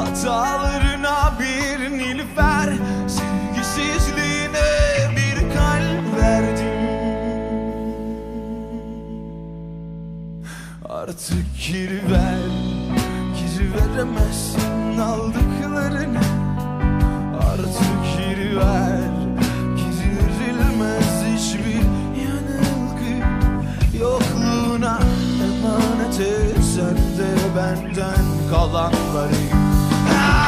Hatalarına bir nilüfer Sevgisizliğine bir kalp verdim. Artık geri ver Geri veremezsin aldıklarını. Artık geri ver Girilmez hiçbir yanılgı Yokluğuna. Emanet et Sen de benden kalanları.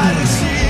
Odyssey